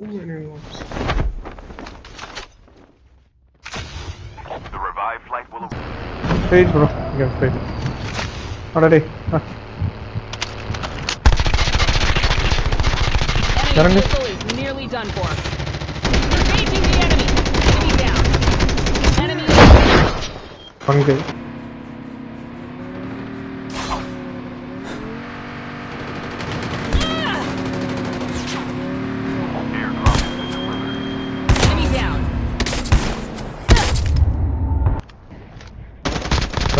many ones. The revived flight will. Straight bro. Again straight. Already. Ah. Enemy Yaranga. vehicle is nearly done for. Engaging the enemy. Enemy down. Enemy. One guy.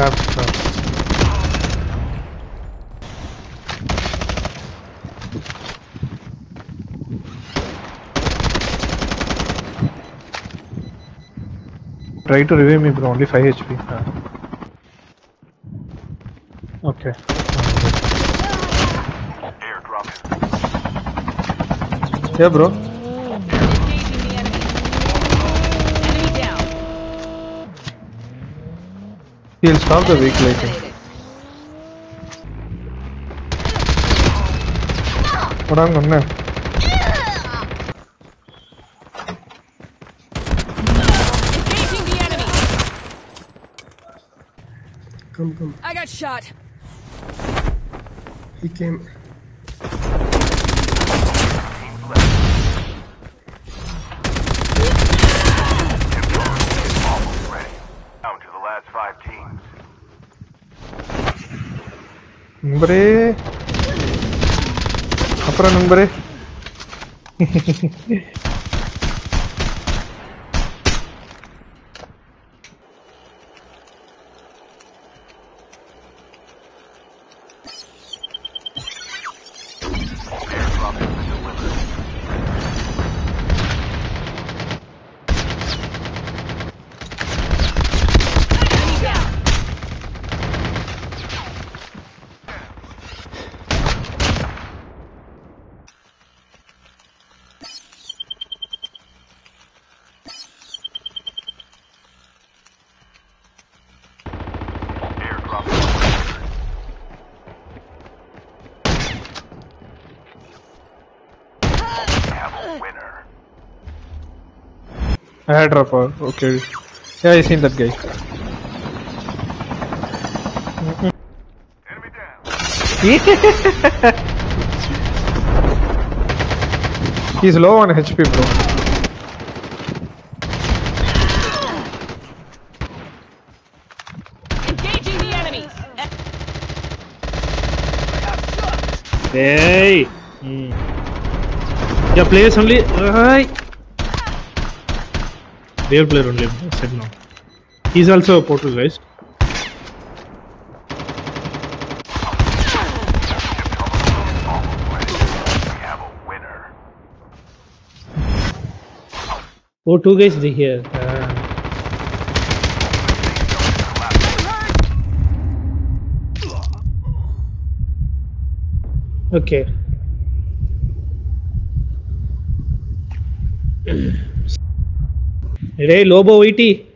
Trap, trap. Try to revive me, bro. Only 5 HP. Ah. Okay. Yeah, bro. Engaging the enemy. Enemy down. He'll stop the vehicle, I think. Eliminated. What on Engaging the enemy. Come, come. I got shot. He came. Hombre. Apran, hombre. winner. airdropper okay yeah I seen that guy Enemy down. he's low on HP bro Engaging the enemy. Hey. Hmm. Yeah, players only. Hi. Real player only. I said no. He's also a portal, guys. Almost ready. We have a winner. Oh, two guys they here. Uh, okay. Hey, Lobo VT. Teams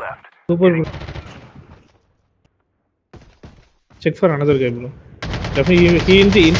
left. Super. bro. Check for another guy, bro. Definitely, he, he in